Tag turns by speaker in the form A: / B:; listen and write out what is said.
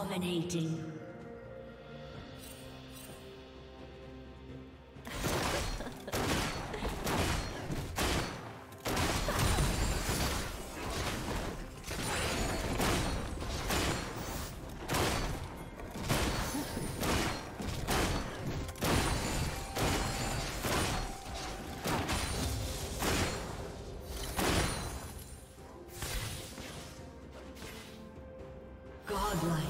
A: Dominating. Godlike.